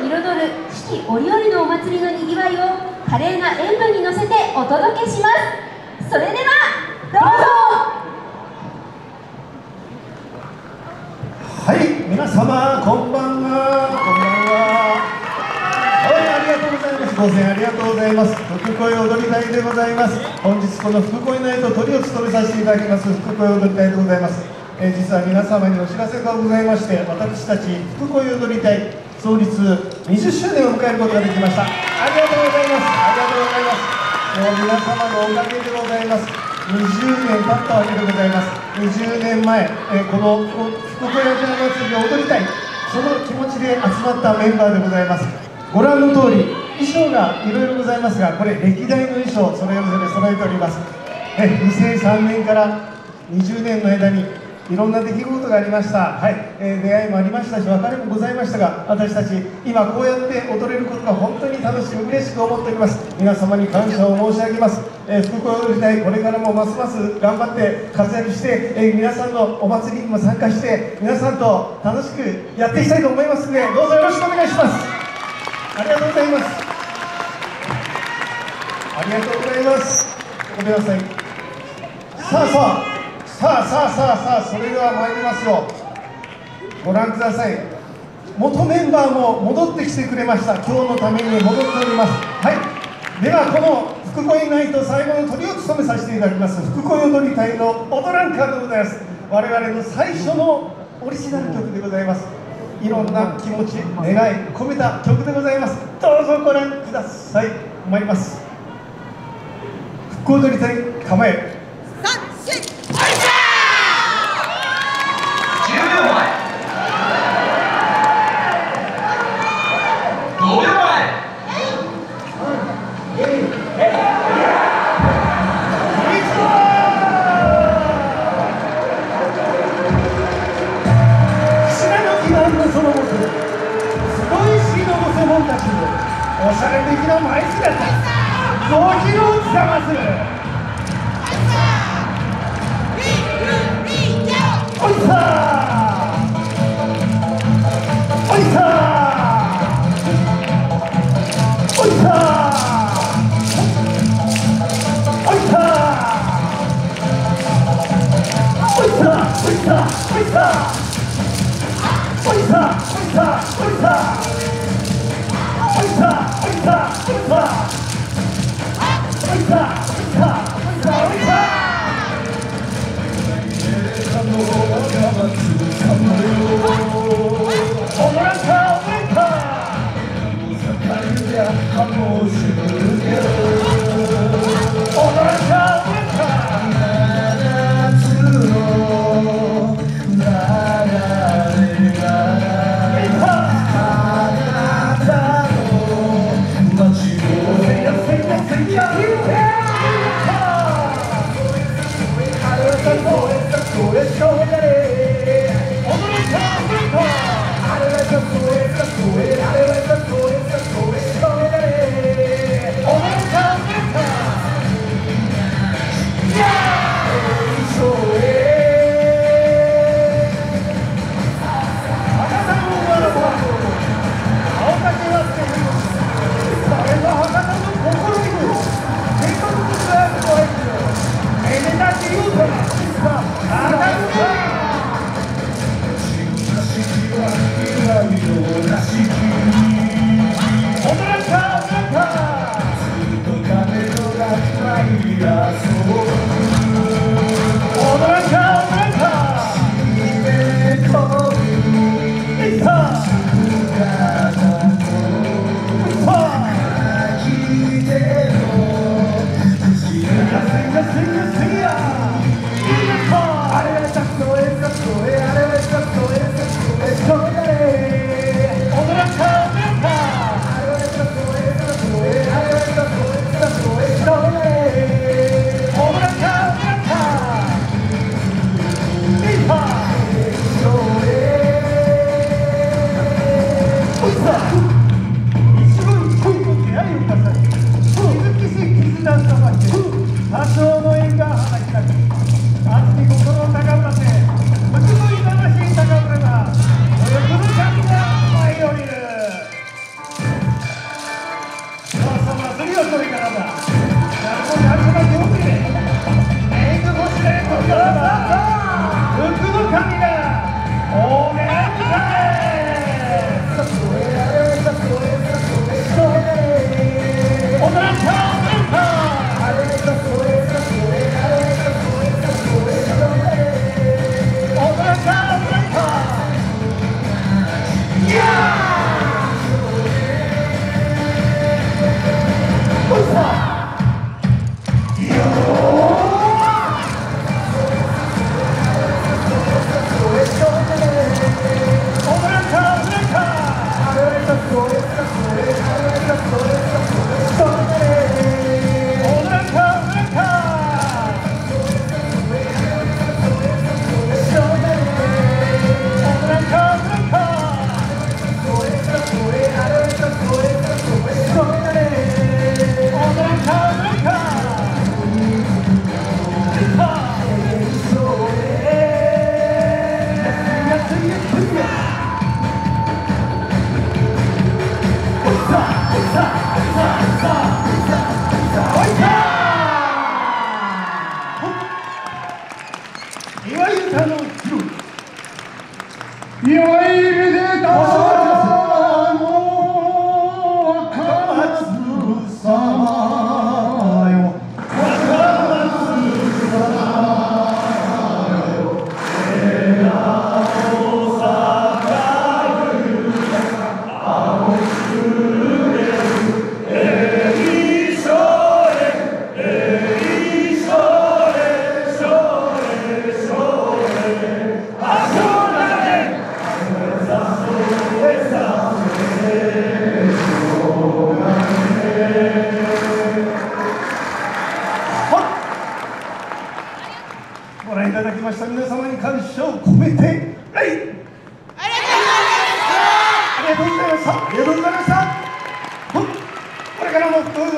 彩る四季折々のお祭りのにぎわいを華麗な演舞に乗せてお届けします。それではどうぞ。はい皆様こんばんは。こんばんは。はいありがとうございます。当選ありがとうございます。福声踊り隊でございます。本日この福声ナイトトリを務めさせていただきます。福声踊り隊でございます。え実は皆様にお知らせがございまして私たち福恋踊り隊創立20周年を迎えることができました。ありがとうございます。ありがとうございます。も皆様のおかげでございます。20年経ったわけでございます。20年前、えこの福岡焼き祭りを踊りたい。その気持ちで集まったメンバーでございます。ご覧の通り衣装がいろいろございますがこれ歴代の衣装それぞれ揃えております。え2003年から20年の間にいろんな出来事がありました、はい。えー、出会いもありましたし別れもございましたが私たち今こうやって踊れることが本当に楽しく嬉しく思っております。皆様に感謝を申し上げます、えー、福岡時代これからもますます頑張って活躍して、えー、皆さんのお祭りにも参加して皆さんと楽しくやっていきたいと思いますのでどうぞよろしくお願いします。ありがとうございます。ありがとうございます。ごめんなさい。さあさあさあさあさあさあそれでは参りますよ。ご覧ください。元メンバーも戻ってきてくれました。今日のために戻っております。はい。ではこの福恋ナイト最後のトリを務めさせていただきます。福恋踊り隊の踊らんかでございます。我々の最初のオリジナル曲でございます。いろんな気持ち願い込めた曲でございます。どうぞご覧ください。参ります。福踊り隊構え。おしゃれ的なマイクったご披露つかますおいさおいさおいさおいさおいさおいさおいさおいさおいさおいさおいさ踊 vida solo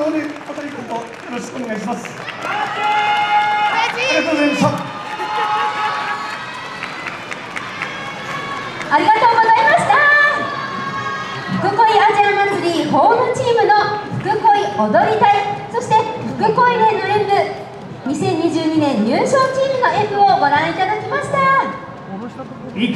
も同様にお取り組みをよろしくお願いしますありがとうございましたありがとうございました。福恋アジア祭りホームチームの福恋踊り隊そして福恋連の演舞2022年入賞チームの演舞をご覧いただきました。いか